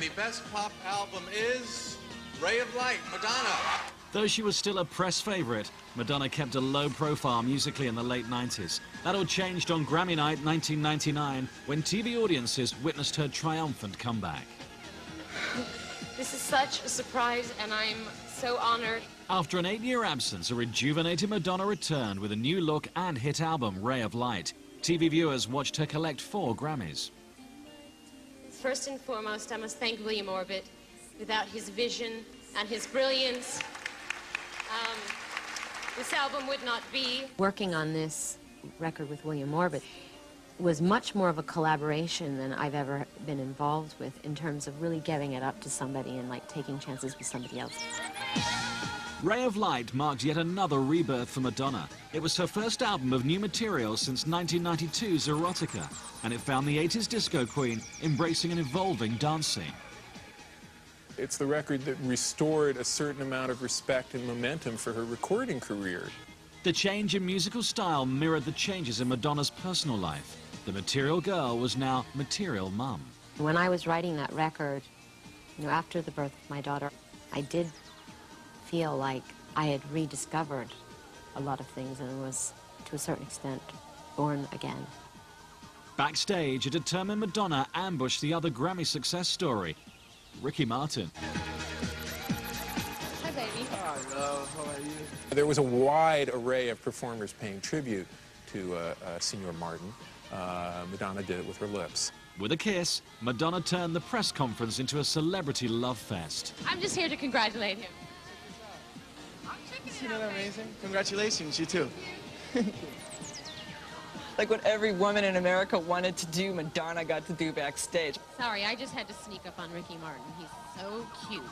the best pop album is Ray of Light, Madonna. Though she was still a press favorite, Madonna kept a low profile musically in the late 90s. That all changed on Grammy Night 1999 when TV audiences witnessed her triumphant comeback. This is such a surprise, and I'm so honored. After an eight-year absence, a rejuvenated Madonna returned with a new look and hit album, Ray of Light. TV viewers watched her collect four Grammys. First and foremost, I must thank William Orbit. Without his vision and his brilliance, um, this album would not be. Working on this record with William Orbit was much more of a collaboration than I've ever been involved with in terms of really giving it up to somebody and like taking chances with somebody else. Ray of Light marked yet another rebirth for Madonna. It was her first album of new material since 1992's Erotica, and it found the 80s disco queen embracing an evolving dance scene. It's the record that restored a certain amount of respect and momentum for her recording career. The change in musical style mirrored the changes in Madonna's personal life. The material girl was now material mum. When I was writing that record, you know, after the birth of my daughter, I did feel like I had rediscovered a lot of things and was, to a certain extent, born again. Backstage, a determined Madonna ambushed the other Grammy success story, Ricky Martin. Hi, baby. Hello, how are you? There was a wide array of performers paying tribute to uh, uh, Senor Martin. Uh, Madonna did it with her lips. With a kiss, Madonna turned the press conference into a celebrity love fest. I'm just here to congratulate him. Isn't that amazing? Congratulations, you too. Like what every woman in America wanted to do, Madonna got to do backstage. Sorry, I just had to sneak up on Ricky Martin. He's so cute.